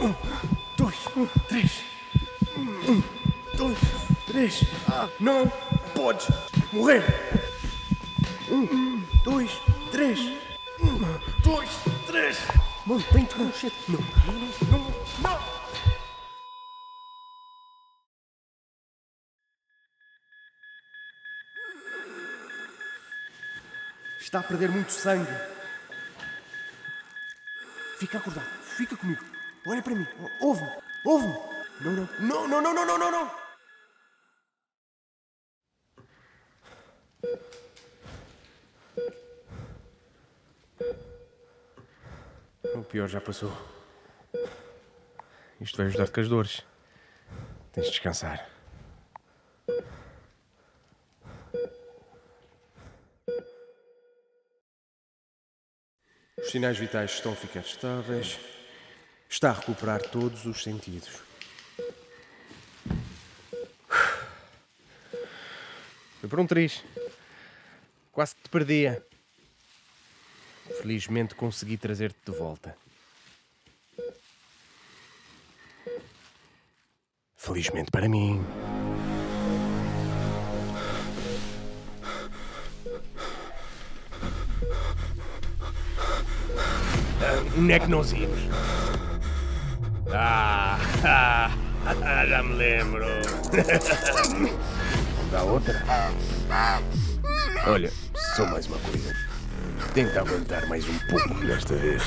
Um, dois, três. Um, dois, três. Ah, não podes morrer. Um, dois, três. Um, dois, três. Mantém-te consciente. Não, não, não, não, não. Está a perder muito sangue. Fica acordado. Fica comigo. Olha para mim. Ouve-me. Ouve-me. Não, não. Não, não, não, não, não, não. O pior já passou. Isto vai ajudar-te com as dores. Tens de descansar. Os sinais vitais estão a ficar estáveis. Está a recuperar todos os sentidos. Foi por um triz. Quase que te perdia. Felizmente consegui trazer-te de volta. Felizmente para mim. Íamos? Ah, ah, já me lembro. Dá outra? Olha, só mais uma coisa. Tenta aguentar mais um pouco desta vez.